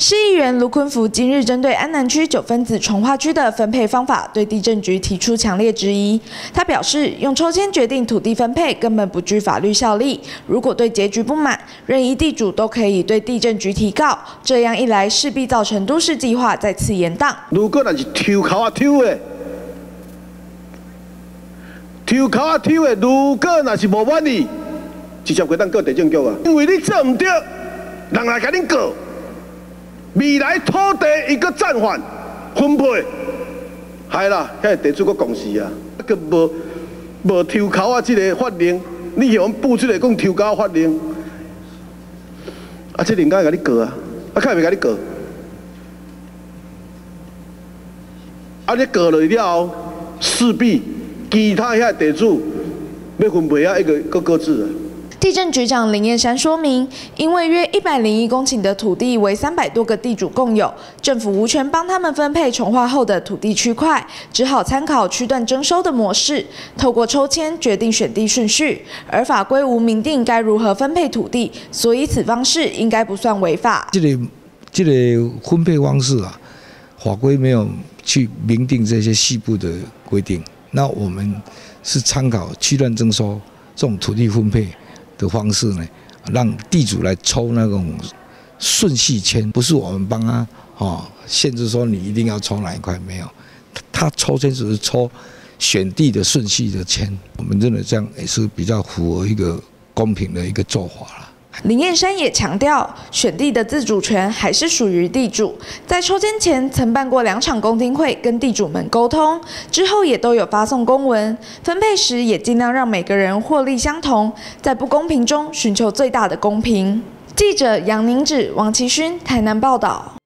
市议员卢坤福今日针对安南区九分子重划区的分配方法，对地震局提出强烈质疑。他表示，用抽签决定土地分配根本不具法律效力。如果对结局不满，任意地主都可以对地震局提告。这样一来，势必造成都市计划再次延宕。如果那是抽考啊抽的，抽考啊抽的，如果那是无满意，直接归当告地震局啊。因为你做唔对，人来甲你告。未来土地一个暂缓分配，系啦，遐地主个共识啊，个无无抽考啊，即个法令，你向阮布出来讲抽考法令，啊，即人家甲你过啊，啊，开未甲你过，啊，你过落了后，势必其他遐地主要分配啊，一个个各自啊。地震局长林燕山说明，因为约一百零一公顷的土地为三百多个地主共有，政府无权帮他们分配重划后的土地区块，只好参考区段征收的模式，透过抽签决定选地顺序。而法规无明定该如何分配土地，所以此方式应该不算违法。这个这个分配方式啊，法规没有去明定这些细部的规定，那我们是参考区段征收这种土地分配。的方式呢，让地主来抽那种顺序签，不是我们帮他哦限制说你一定要抽哪一块，没有，他抽签只是抽选地的顺序的签。我们认为这样也是比较符合一个公平的一个做法了。林燕山也强调，选地的自主权还是属于地主。在抽签前曾办过两场公听会，跟地主们沟通，之后也都有发送公文。分配时也尽量让每个人获利相同，在不公平中寻求最大的公平。记者杨宁志、王其勋台南报道。